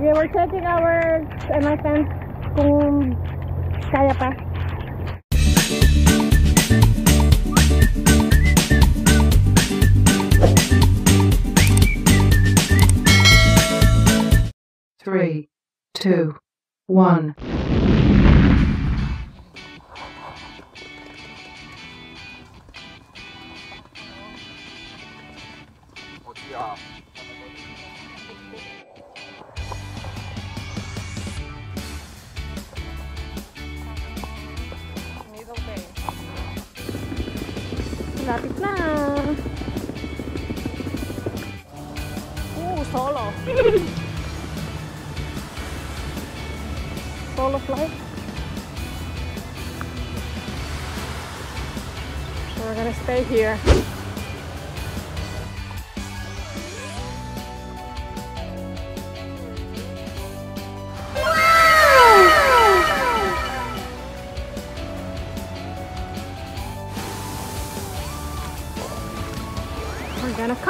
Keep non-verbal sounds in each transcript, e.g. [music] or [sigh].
Sige, we're checking our tent kung kaya pa. three, two, one. Lapit na. Ooh, solo. solo flight. We're gonna stay here.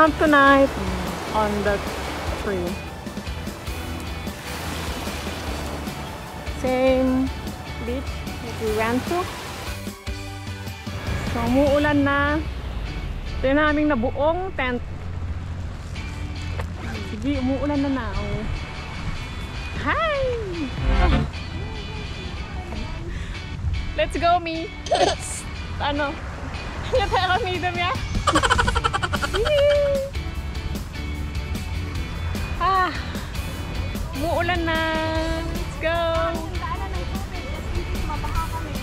Camp tonight on the tree. Same beach that we went to. So, umuulan na. Ito yung naming nabuong tent. Sige, umuulan na na. Oh. Hi! Let's go, me! ano? Ano tayo kami dam ya? Ah, umuulan na. Let's go.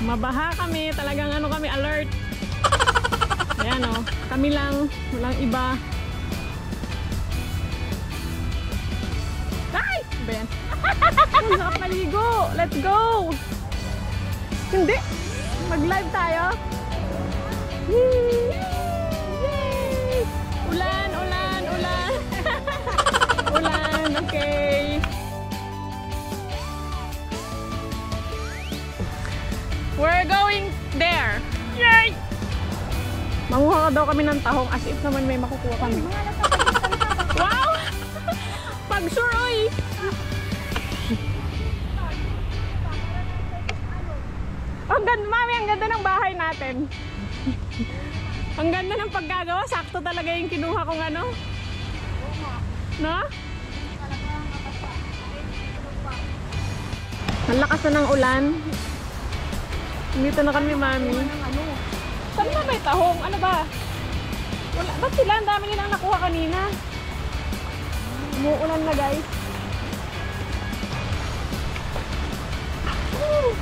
Mabaha kami. Talagang ano kami, alert. [laughs] Ayan o. Kami lang. Walang iba. Ay! [laughs] Sarap maligo. Let's go. Hindi. Mag-live tayo. Yay! Okay. We're going there. Yay! Manguha daw kami ng tahong as if naman may makukuha kami. [laughs] Wow! Pag sure, oy! Ang ganda, mami, ang ganda ng bahay natin. ang ganda ng paggagawa. Sakto talaga yung kinuha kong ano. No? Ang lakas na ng ulan. Dito na kami, mami. Saan ba may tahong? Ano ba? Wala. Ba't sila? Ang dami nilang nakuha kanina. Umuulan na, guys. Woo!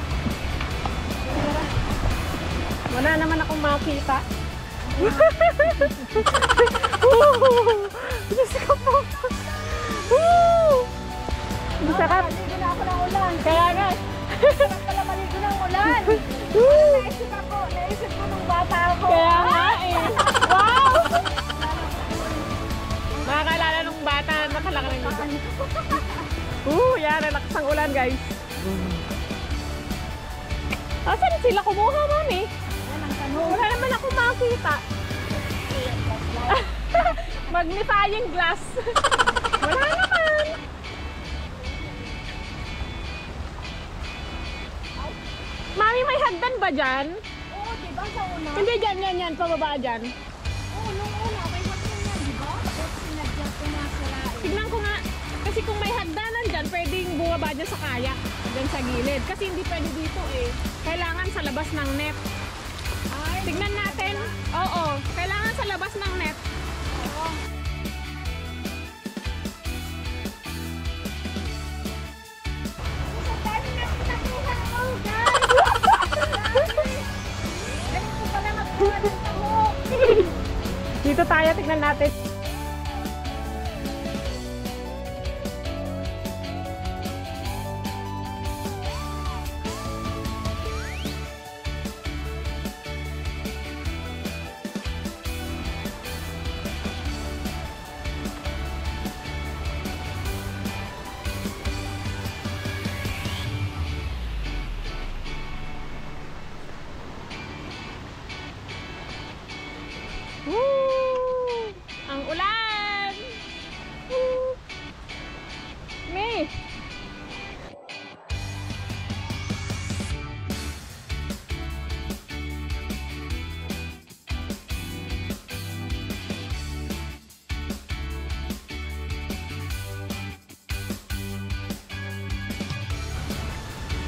Wala naman akong makita. [laughs] Uh, yan, relax ang ulan guys. Asan sila kumuha, mami? Wala naman ako makita. [laughs] Magnifying glass. [laughs] Wala naman. Mami, may hagdan ba dyan? Oo, diba sa una? Hindi dyan, yan, yan. Pababa dyan. Oo, nung una, may hotman yan, diba? Tapos sinadyak ko na sila. Tignan ko nga. Kasi kung may hagdanan pwedeng bumaba dyan sa kayak. Dyan sa gilid. Kasi hindi pwede dito eh. Kailangan sa labas ng net. Ay, Tignan natin. Oo. Kailangan sa labas ng net. oo. Dito tayo, tignan natin.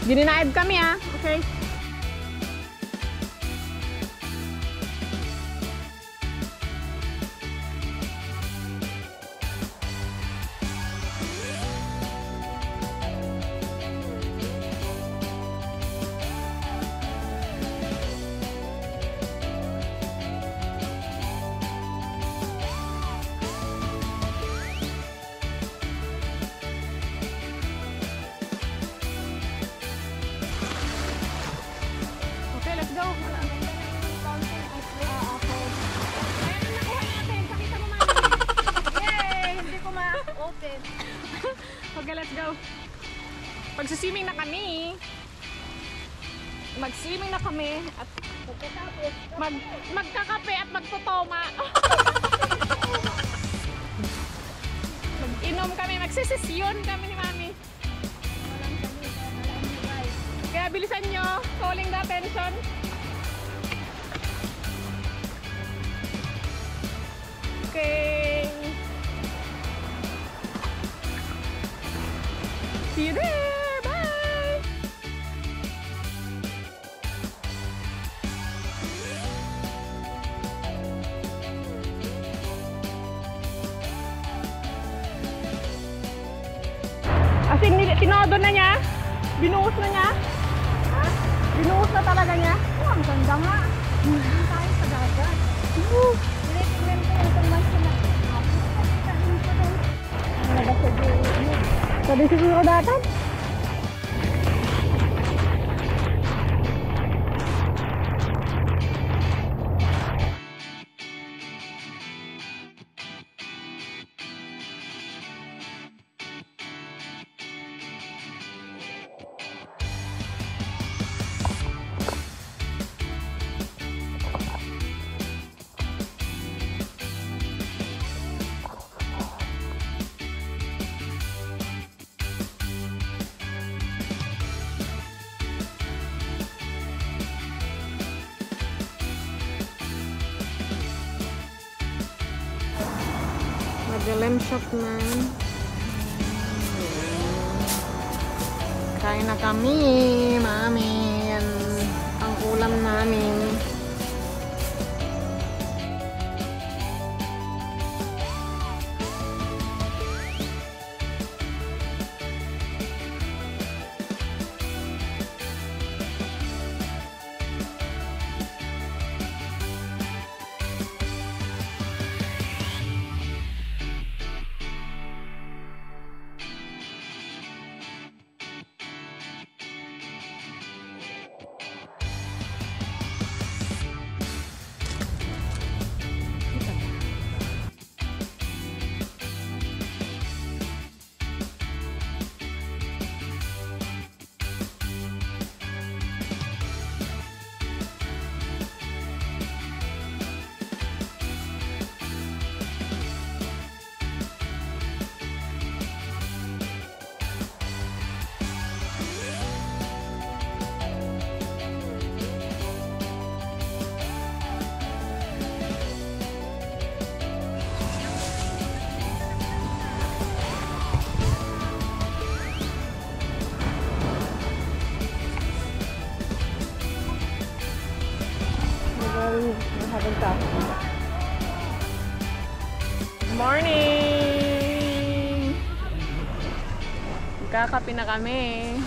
Gininaid kami ah. Okay, kami. Mag-swimming na kami at mag magkakape at magtutoma. [laughs] Mag-inom kami, magsisisyon kami ni Mami. Kaya bilisan nyo, calling the attention. Okay. See you there. As in, tinodo na niya. Binuhos na niya. Binuhos na talaga niya. Oh, ang ganda nga. Hindi tayo sa dagat. Tinitingnan ko yung. Kain ko doon. Ano ba sa? Sabi siguro dapat. Nag-lem shop na. Kain na kami, mami. Ang ulam namin. Good morning! Magkakape na kami.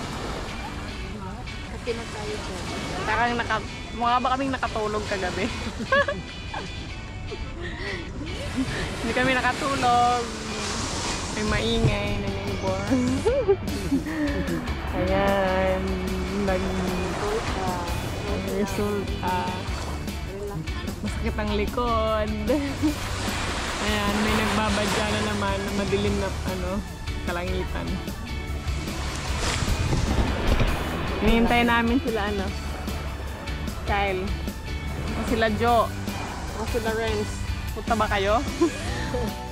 Kasi na tayo dyan. Parang naka, mukha ba kaming nakatulog kagabi? [laughs] Hindi kami nakatulog. May maingay na neighbor. [laughs] Ayan. Nag... Resulta. Masakit ang likod. [laughs] Ayan, may nagbabadya na naman na madilim na ano, kalangitan. Hinihintay namin sila ano, Kyle. O sila Jo. O sila Renz. Punta ba kayo? [laughs]